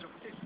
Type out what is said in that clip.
nuestra.